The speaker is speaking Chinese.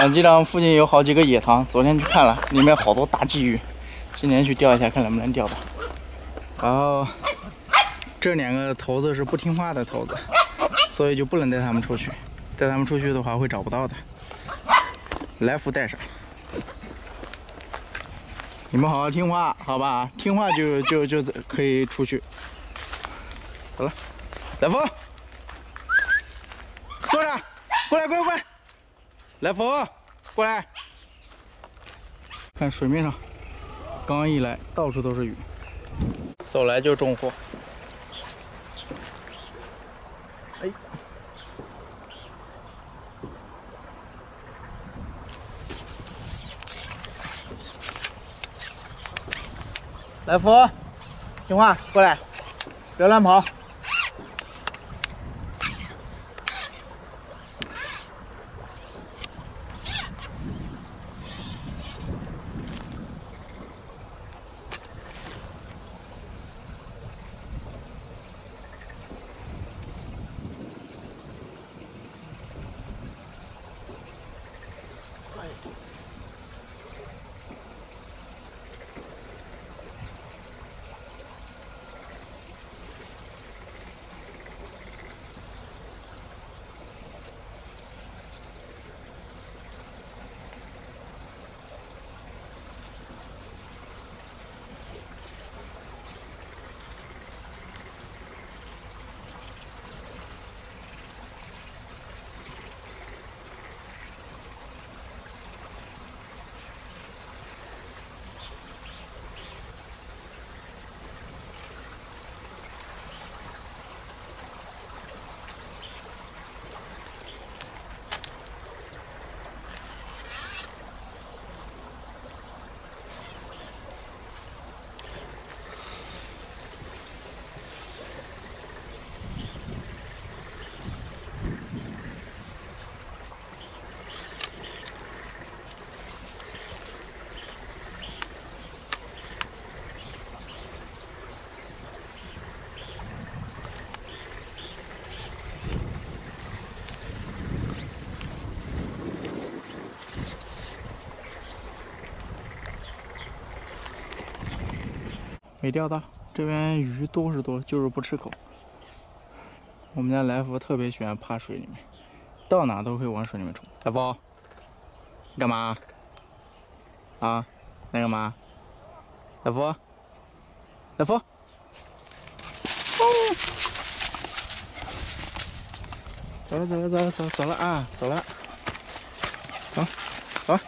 养鸡场附近有好几个野塘，昨天去看了，里面好多大鲫鱼。今天去钓一下，看能不能钓到。然后这两个头子是不听话的头子，所以就不能带他们出去。带他们出去的话会找不到的。来福带上，你们好好听话，好吧？听话就就就可以出去。好了，来福，坐着，过来过来过来，来福，过来。看水面上。刚一来，到处都是鱼，走来就中货。哎，来福，听话，过来，不要乱跑。没钓到，这边鱼多是多，就是不吃口。我们家来福特别喜欢趴水里面，到哪都会往水里面冲。来福，干嘛？啊，在干嘛？来福，来福，走了走了走了走走了啊，走了，走走。